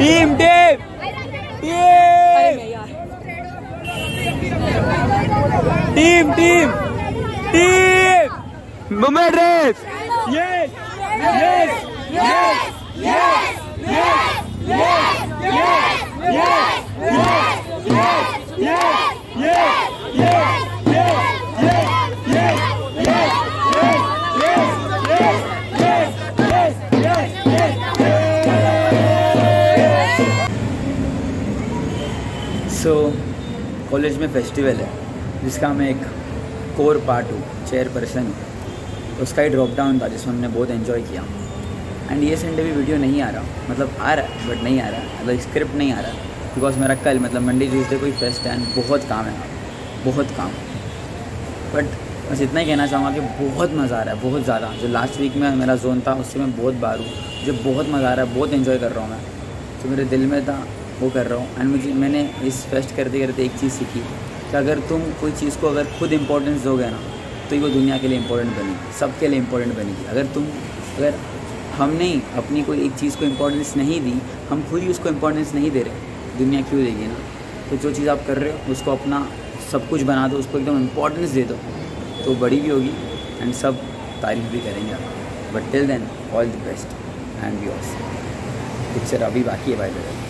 Team team, Team! Team! Team! Team! team, team Yes! So college में festival है, जिसका मैं एक कोर पार्ट हूँ चेयर पर्सन हूँ, उसका ही ड्रॉप डाउन था, जिसमें हमने बहुत एंजॉय किया। एंड ये संडे भी वीडियो नहीं आ रहा। मतलब आ रहा है बट नहीं आ रहा। मतलब स्क्रिप्ट नहीं आ रहा। बिकॉज़ मेरा कल मतलब मंडे ट्यूजडे कोई फेस्ट है एंड बहुत काम है। बहुत काम। बट बस इतना ही कहना चाहूँगा कि बहुत मज़ा आ रहा है, बहुत ज़्यादा। जो लास्ट वीक में मेरा जोन था, उससे मैं बहुत बार हूँ। मुझे बहुत मज़ा आ रहा है, बहुत इन्जॉय कर रहा हूँ मैं। जो मेरे दिल में था, वो कर रहा हूँ। एंड मुझे, मैंने इस फेस्ट करते करते एक चीज़ सीखी। कि अगर तुम कोई चीज़ को अगर खुद इंपॉर्टेंस दोगे ना तो ये वो दुनिया के लिए इंपॉर्टेंट बनेगी। सबके लिए इंपॉर्टेंट बनेगी। अगर तुम, अगर हम नहीं अपनी कोई एक चीज़ को इम्पोर्टेंस नहीं दी, हम खुद ही उसको इम्पोर्टेंस नहीं दे रहे। दुनिया क्यों देगी ना? तो जो चीज़ आप कर रहे हो, उसको अपना सब कुछ बना दो, उसको एकदम इम्पोर्टेंस दे दो। तो बड़ी भी होगी एंड सब तारीफ़ भी करेंगे आप but till then all the best and yours picture अभी बाकी है भाई बहुत